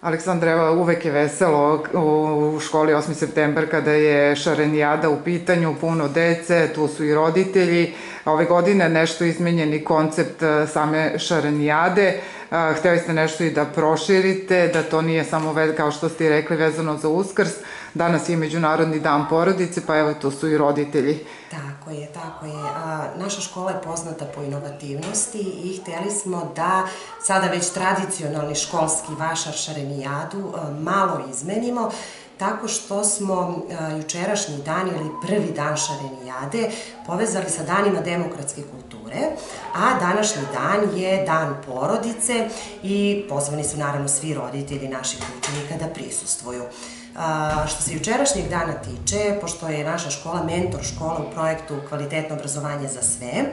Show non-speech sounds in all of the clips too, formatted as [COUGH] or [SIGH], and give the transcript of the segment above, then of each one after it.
Aleksandra, uvek je veselo u školi 8. septembar kada je šarenijada u pitanju, puno dece, tu su i roditelji. Ove godine nešto izmenjeni koncept e, same šarenijade. Hteli ste nešto i da proširite, da to nije samo, kao što ste i rekli, vezano za uskrs. Danas je Međunarodni dan porodice, pa evo tu su i roditelji. Tako je, tako je. A, naša škola je poznata po inovativnosti i hteli smo da sada već tradicionalni školski vašar šarenijadu malo izmenimo tako što smo jučerašnji dan ili prvi dan šarenijade povezali sa danima demokratske kulture, a današnji dan je dan porodice i pozvani su naravno svi roditelji naših učenika da prisustvuju. A, što se jučerašnjeg dana tiče, pošto je naša škola mentor škola u projektu Kvalitetno obrazovanje za sve,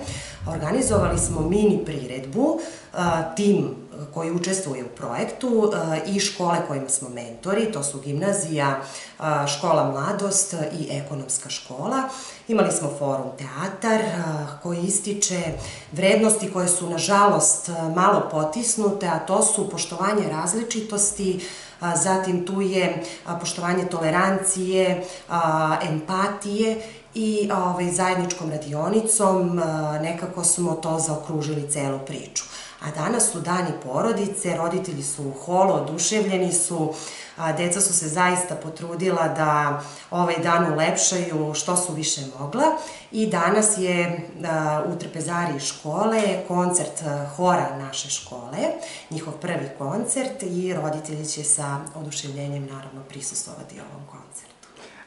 organizovali smo mini priredbu, a, tim koji učestvuje u projektu i škole kojima smo mentori, to su gimnazija, škola mladost i ekonomska škola. Imali smo forum teatar koji ističe vrednosti koje su nažalost malo potisnute, a to su poštovanje različitosti, zatim tu je poštovanje tolerancije, empatije i ovaj, zajedničkom radionicom nekako smo to zaokružili celu priču. A danas su dani porodice, roditelji su u holu, oduševljeni su, a, deca su se zaista potrudila da ovaj dan ulepšaju što su više mogla i danas je u Trpezari škole koncert hora naše škole, njihov prvi koncert i roditelji će sa oduševljenjem naravno prisustovati ovom koncertu.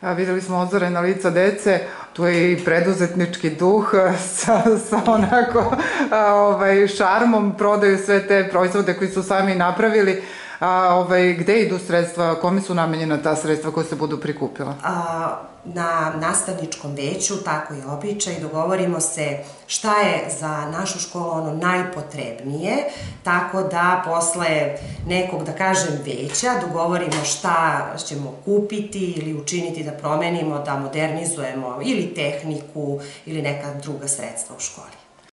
Videli smo ozorena lica dece, tu je i preduzetnički duh [LAUGHS] sa, sa onako ovaj, šarmom, prodaju sve te proizvode koji su sami napravili. A, ovaj, gde idu sredstva, kome su namenjena ta sredstva koje se budu prikupila? A, na nastavničkom veću, tako je običaj, dogovorimo se šta je za našu školu ono najpotrebnije, tako da posle nekog, da kažem, veća dogovorimo šta ćemo kupiti ili učiniti da promenimo, da modernizujemo ili tehniku ili neka druga sredstva u školi.